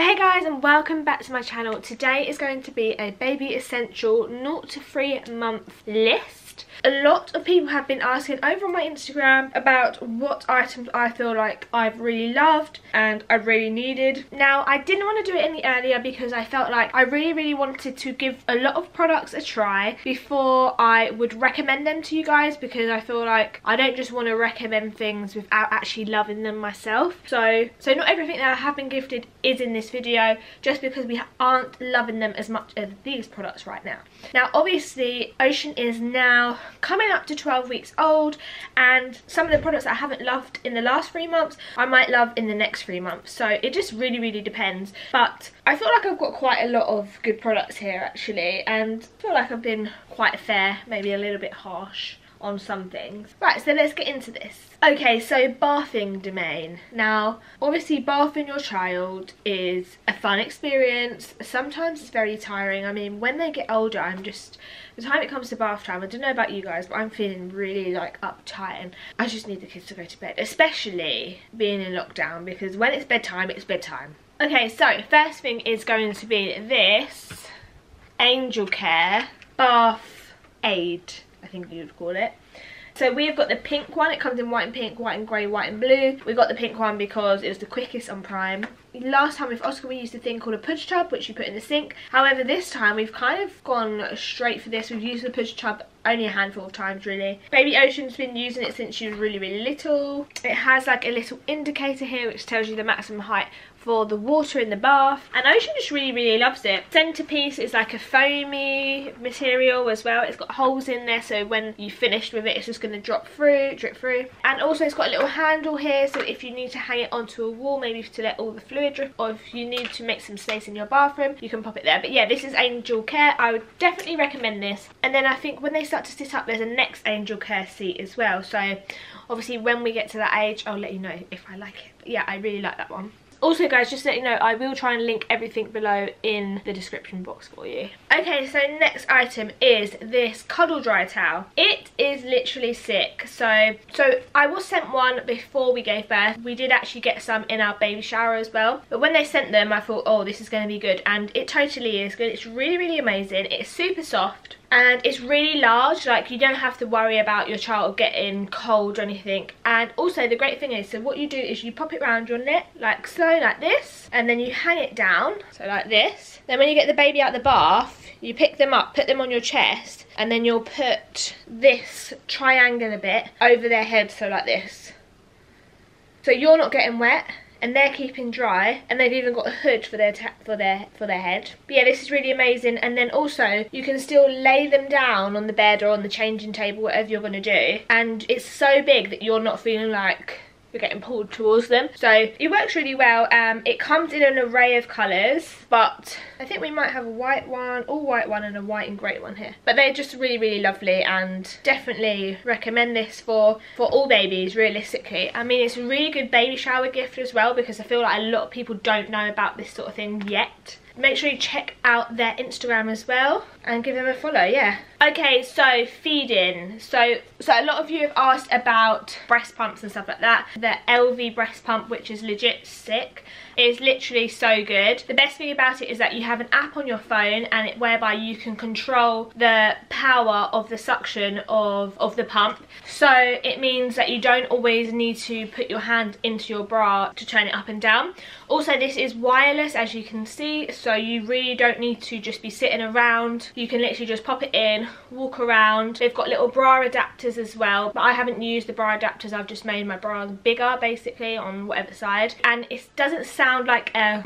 Hey guys and welcome back to my channel. Today is going to be a baby essential 0 to 3 month list. A lot of people have been asking over on my Instagram about what items I feel like I've really loved and I really needed. Now I didn't want to do it any earlier because I felt like I really really wanted to give a lot of products a try before I would recommend them to you guys because I feel like I don't just want to recommend things without actually loving them myself. So, so not everything that I have been gifted is in this video just because we aren't loving them as much as these products right now. Now obviously Ocean is now coming up to 12 weeks old and some of the products I haven't loved in the last three months I might love in the next three months. So it just really really depends. But I feel like I've got quite a lot of good products here actually and I feel like I've been quite fair maybe a little bit harsh on some things. Right, so let's get into this. Okay, so bathing domain. Now, obviously bathing your child is a fun experience. Sometimes it's very tiring. I mean, when they get older, I'm just, the time it comes to bath time, I don't know about you guys, but I'm feeling really like uptight and I just need the kids to go to bed, especially being in lockdown because when it's bedtime, it's bedtime. Okay, so first thing is going to be this Angel Care Bath Aid I think you would call it. So we've got the pink one, it comes in white and pink, white and grey, white and blue. We got the pink one because it was the quickest on Prime. Last time with Oscar we used a thing called a push tub which you put in the sink. However this time we've kind of gone straight for this. We've used the push tub only a handful of times really. Baby Ocean's been using it since she was really really little. It has like a little indicator here which tells you the maximum height for the water in the bath and Ocean just really really loves it. Centerpiece is like a foamy material as well. It's got holes in there so when you finished with it it's just going to drop through, drip through. And also it's got a little handle here so if you need to hang it onto a wall maybe to let all the fluid drip or if you need to make some space in your bathroom you can pop it there. But yeah this is Angel Care. I would definitely recommend this. And then I think when they start to sit up there's a next Angel Care seat as well so obviously when we get to that age I'll let you know if I like it. But yeah I really like that one. Also guys, just to let you know, I will try and link everything below in the description box for you. Okay, so next item is this Cuddledry towel. It is literally sick. So, so I was sent one before we gave birth. We did actually get some in our baby shower as well. But when they sent them, I thought, oh, this is going to be good. And it totally is good. It's really, really amazing. It's super soft and it's really large like you don't have to worry about your child getting cold or anything. And also the great thing is so what you do is you pop it around your neck like so like this and then you hang it down so like this. Then when you get the baby out the bath you pick them up put them on your chest and then you'll put this triangular bit over their head so like this. So you're not getting wet and they're keeping dry and they've even got a hood for their for their for their head. But yeah this is really amazing and then also you can still lay them down on the bed or on the changing table whatever you're going to do. And it's so big that you're not feeling like you're getting pulled towards them. So it works really well. Um it comes in an array of colors but i think we might have a white one all white one and a white and grey one here. But they're just really really lovely and definitely recommend this for for all babies realistically. I mean it's a really good baby shower gift as well because i feel like a lot of people don't know about this sort of thing yet. Make sure you check out their instagram as well and give them a follow yeah. Okay so feeding. So so a lot of you have asked about breast pumps and stuff like that. The Elvie breast pump which is legit sick is literally so good. The best thing about it is that you have an app on your phone and it whereby you can control the power of the suction of of the pump. So it means that you don't always need to put your hand into your bra to turn it up and down. Also this is wireless as you can see so you really don't need to just be sitting around you can literally just pop it in walk around. They've got little bra adapters as well but I haven't used the bra adapters. I've just made my bra bigger basically on whatever side. And it doesn't sound like a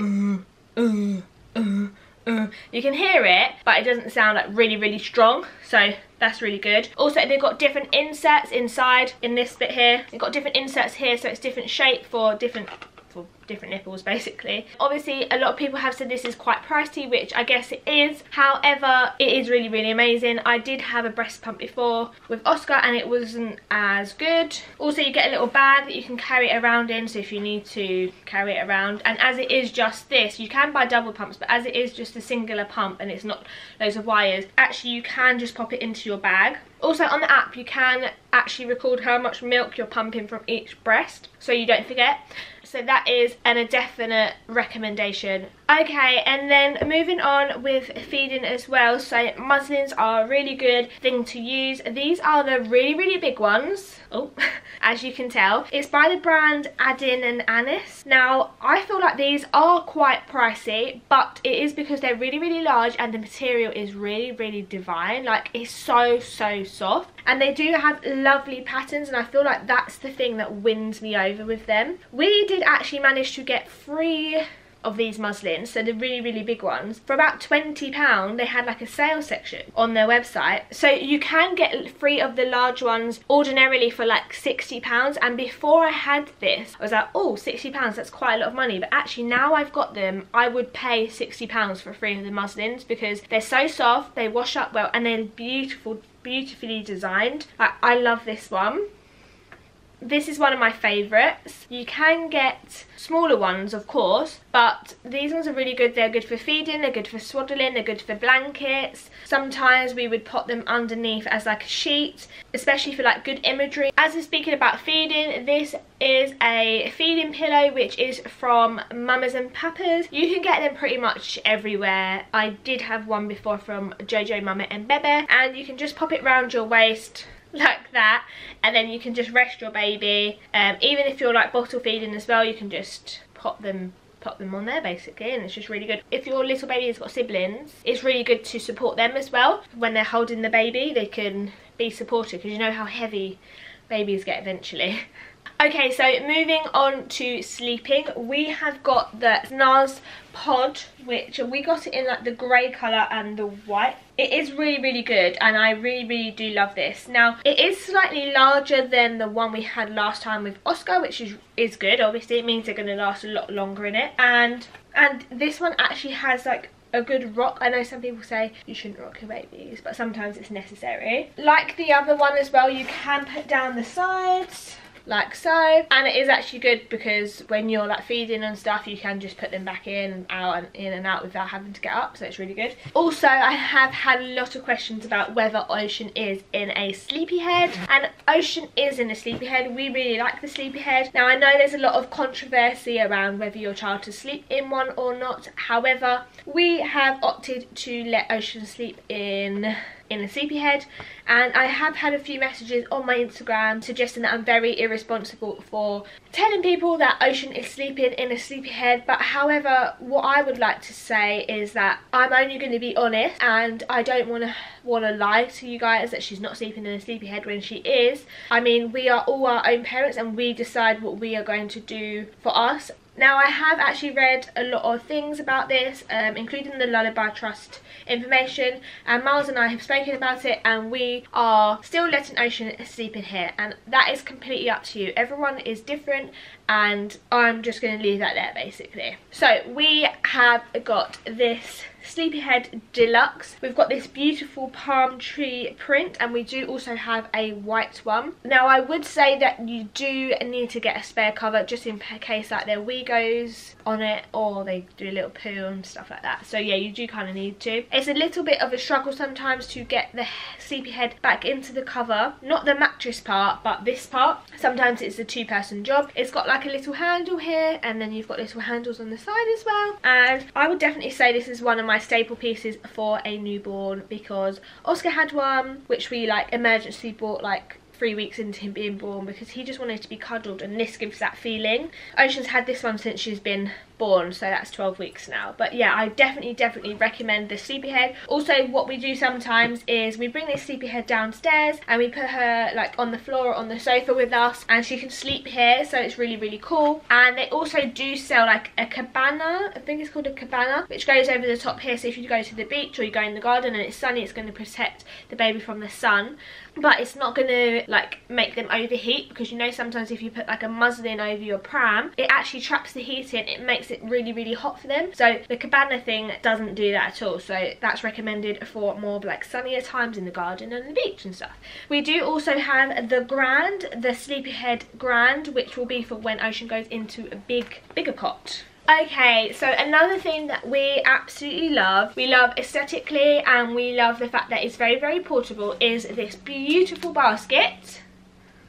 uh, uh, uh, you can hear it but it doesn't sound like really really strong. So that's really good. Also they've got different inserts inside in this bit here. They've got different inserts here so it's different shape for different for different nipples basically. Obviously a lot of people have said this is quite pricey which I guess it is however it is really really amazing. I did have a breast pump before with Oscar and it wasn't as good. Also you get a little bag that you can carry it around in so if you need to carry it around and as it is just this you can buy double pumps but as it is just a singular pump and it's not loads of wires actually you can just pop it into your bag. Also on the app you can actually record how much milk you're pumping from each breast so you don't forget so that is an, a definite recommendation Okay, and then moving on with feeding as well. So muslins are a really good thing to use. These are the really, really big ones. Oh, as you can tell. It's by the brand Aden and Anais. Now, I feel like these are quite pricey, but it is because they're really, really large and the material is really, really divine. Like, it's so, so soft. And they do have lovely patterns and I feel like that's the thing that wins me over with them. We did actually manage to get free of these muslins, so the really, really big ones, for about £20, they had like a sales section on their website. So you can get three of the large ones ordinarily for like £60. And before I had this, I was like, oh, £60, that's quite a lot of money. But actually now I've got them, I would pay £60 for three of the muslins because they're so soft, they wash up well, and they're beautiful, beautifully designed. I, I love this one. This is one of my favourites. You can get smaller ones, of course, but these ones are really good. They're good for feeding, they're good for swaddling, they're good for blankets. Sometimes we would put them underneath as like a sheet, especially for like good imagery. As we're speaking about feeding, this is a feeding pillow which is from Mamas and Papas. You can get them pretty much everywhere. I did have one before from Jojo Mama and Bebe and you can just pop it round your waist like that and then you can just rest your baby. Um, even if you're like bottle feeding as well you can just pop them pop them on there basically and it's just really good. If your little baby has got siblings it's really good to support them as well. When they're holding the baby they can be supported because you know how heavy babies get eventually Okay, so moving on to sleeping, we have got the Snuz pod, which we got it in like the grey colour and the white. It is really, really good, and I really, really do love this. Now, it is slightly larger than the one we had last time with Oscar, which is, is good. Obviously, it means they're going to last a lot longer in it. And and this one actually has like a good rock. I know some people say you shouldn't rock your babies, but sometimes it's necessary. Like the other one as well, you can put down the sides like so. And it is actually good because when you're like feeding and stuff you can just put them back in and out and in and out without having to get up so it's really good. Also I have had a lot of questions about whether Ocean is in a sleepyhead. And Ocean is in a sleepyhead. We really like the sleepyhead. Now I know there's a lot of controversy around whether your child to sleep in one or not. However we have opted to let Ocean sleep in in a sleepyhead and I have had a few messages on my Instagram suggesting that I'm very irresponsible for telling people that Ocean is sleeping in a sleepy head but however what I would like to say is that I'm only going to be honest and I don't want to want to lie to you guys that she's not sleeping in a sleepy head when she is. I mean we are all our own parents and we decide what we are going to do for us now I have actually read a lot of things about this, um, including the Lullaby Trust information, and Miles and I have spoken about it, and we are still letting Ocean sleep in here, and that is completely up to you. Everyone is different, and I'm just going to leave that there basically. So we have got this Sleepyhead Deluxe. We've got this beautiful palm tree print and we do also have a white one. Now I would say that you do need to get a spare cover just in case like their wee goes on it or they do a little poo and stuff like that. So yeah, you do kind of need to. It's a little bit of a struggle sometimes to get the Sleepyhead back into the cover. Not the mattress part, but this part. Sometimes it's a two person job. It's got like a little handle here and then you've got little handles on the side as well. And I would definitely say this is one of my my staple pieces for a newborn because Oscar had one which we like emergency bought like three weeks into him being born because he just wanted to be cuddled and this gives that feeling. Ocean's had this one since she's been born so that's 12 weeks now. But yeah I definitely definitely recommend the sleepyhead. Also what we do sometimes is we bring this sleepyhead downstairs and we put her like on the floor or on the sofa with us and she can sleep here so it's really really cool. And they also do sell like a cabana I think it's called a cabana which goes over the top here. So if you go to the beach or you go in the garden and it's sunny it's going to protect the baby from the sun. But it's not going to like make them overheat because you know sometimes if you put like a muslin over your pram it actually traps the heat in. It makes it really really hot for them. So the cabana thing doesn't do that at all. So that's recommended for more like sunnier times in the garden and the beach and stuff. We do also have the grand the sleepyhead grand which will be for when ocean goes into a big bigger cot Okay, so another thing that we absolutely love, we love aesthetically and we love the fact that it's very, very portable, is this beautiful basket.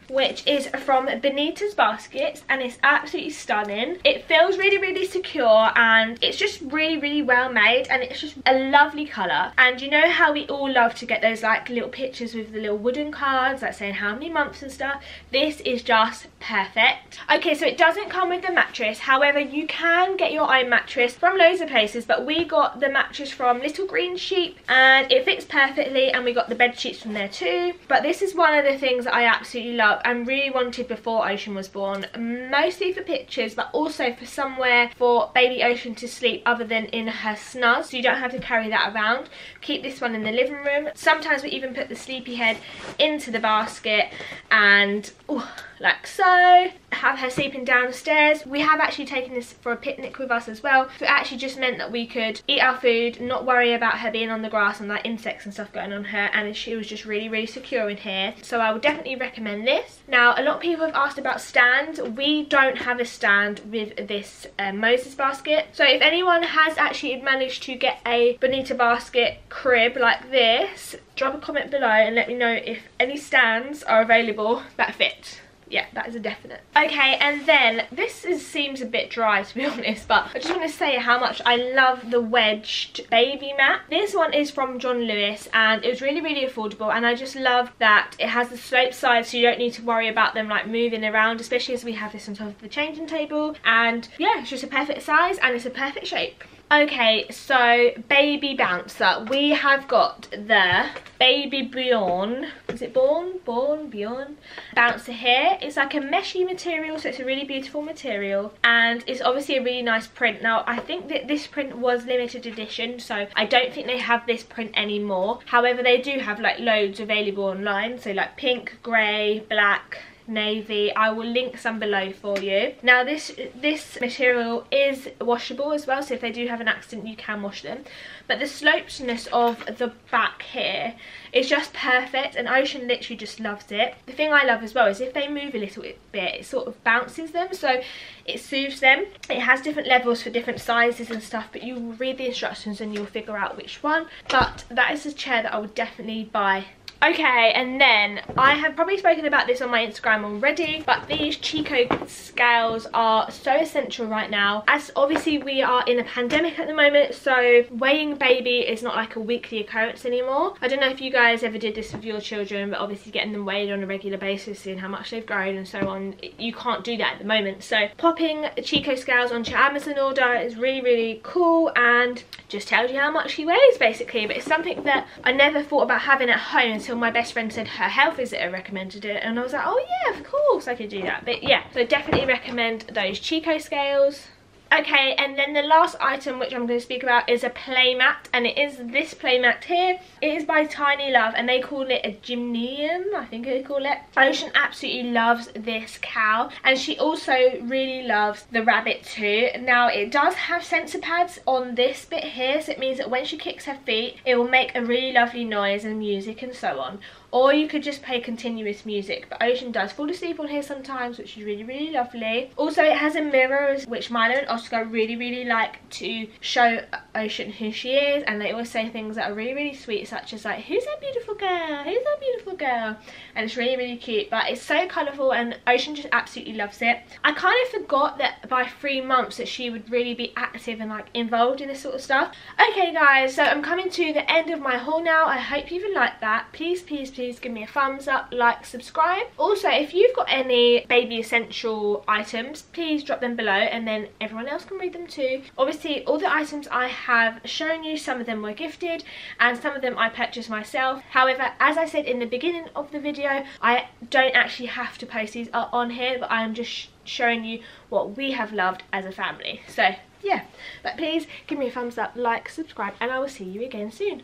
Which is from Bonita's Baskets and it's absolutely stunning. It feels really, really secure and it's just really, really well made and it's just a lovely colour. And you know how we all love to get those like little pictures with the little wooden cards like saying how many months and stuff. This is just perfect. Okay, so it doesn't come with the mattress. However, you can get your own mattress from loads of places, but we got the mattress from Little Green Sheep and it fits perfectly and we got the bed sheets from there too. But this is one of the things that I absolutely love and really wanted before Ocean was born. Mostly for pictures, but also for somewhere for baby Ocean to sleep other than in her Snuz, so you don't have to carry that around. Keep this one in the living room. Sometimes we even put the sleepy head into the basket and ooh, like so have her sleeping downstairs. We have actually taken this for a picnic with us as well. So it actually just meant that we could eat our food not worry about her being on the grass and like insects and stuff going on her and she was just really really secure in here. So I would definitely recommend this. Now a lot of people have asked about stands. We don't have a stand with this uh, Moses basket. So if anyone has actually managed to get a Bonita basket crib like this drop a comment below and let me know if any stands are available that fit yeah, that is a definite. Okay, and then this is, seems a bit dry to be honest, but I just want to say how much I love the wedged baby mat. This one is from John Lewis and it was really, really affordable and I just love that it has the slope side so you don't need to worry about them like moving around, especially as we have this on top of the changing table. And yeah, it's just a perfect size and it's a perfect shape. Okay, so baby bouncer. We have got the baby Bjorn. Is it Born? Born? Bjorn? Bouncer here. It's like a meshy material, so it's a really beautiful material. And it's obviously a really nice print. Now, I think that this print was limited edition, so I don't think they have this print anymore. However, they do have like loads available online. So like pink, grey, black, navy. I will link some below for you. Now this this material is washable as well so if they do have an accident you can wash them. But the slopeness of the back here is just perfect and ocean literally just loves it. The thing i love as well is if they move a little bit it sort of bounces them so it soothes them. It has different levels for different sizes and stuff but you read the instructions and you'll figure out which one. But that is a chair that i would definitely buy Okay, and then I have probably spoken about this on my Instagram already, but these Chicco scales are so essential right now. As obviously we are in a pandemic at the moment, so weighing baby is not like a weekly occurrence anymore. I don't know if you guys ever did this with your children, but obviously getting them weighed on a regular basis, seeing how much they've grown and so on, you can't do that at the moment. So popping Chicco scales onto your Amazon order is really, really cool and just tells you how much she weighs basically. But it's something that I never thought about having at home until my best friend said her health visitor recommended it and I was like oh yeah of course I could do that. But yeah so definitely recommend those Chicco scales Okay, and then the last item which I'm going to speak about is a playmat, and it is this playmat here. It is by Tiny Love, and they call it a Gymini, I think they call it. Ocean absolutely loves this cow, and she also really loves the rabbit too. Now, it does have sensor pads on this bit here, so it means that when she kicks her feet, it will make a really lovely noise and music and so on or you could just play continuous music but Ocean does fall asleep on here sometimes which is really really lovely. Also it has a mirror which Milo and Oscar really really like to show Ocean who she is and they always say things that are really really sweet such as like who's that beautiful girl? Who's that beautiful girl? And it's really really cute but it's so colourful and Ocean just absolutely loves it. I kind of forgot that by three months that she would really be active and like involved in this sort of stuff. Okay guys so I'm coming to the end of my haul now. I hope you've liked that. Please please please please give me a thumbs up, like, subscribe. Also, if you've got any baby essential items, please drop them below and then everyone else can read them too. Obviously, all the items I have shown you, some of them were gifted and some of them I purchased myself. However, as I said in the beginning of the video, I don't actually have to post these on here, but I'm just showing you what we have loved as a family. So, yeah, but please give me a thumbs up, like, subscribe, and I will see you again soon.